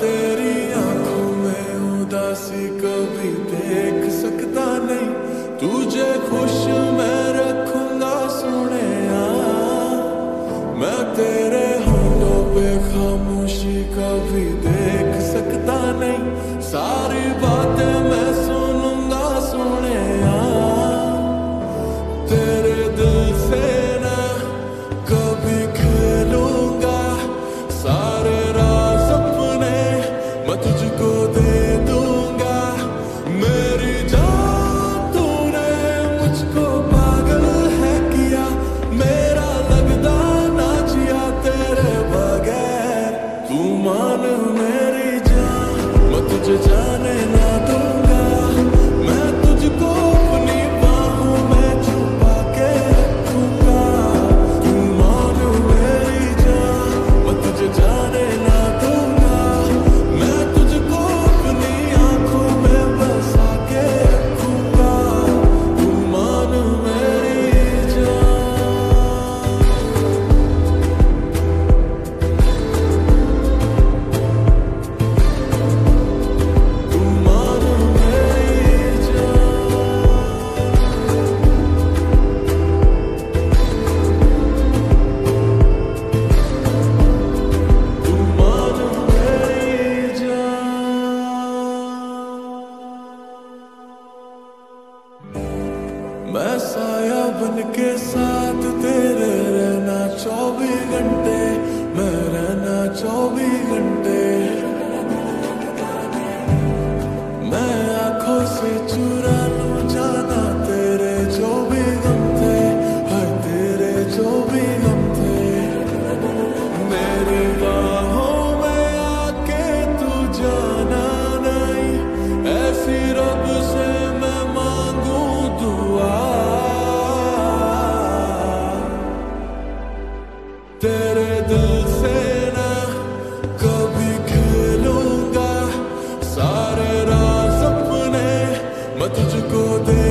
तेरी आँखों में कभी देख सकता नहीं। तुझे खुश मैं ऐसा या बन के साथ तेरे रहना चौबीस घंटे मैं रहना चौबीस तेरे दिल से सारे तुझको दे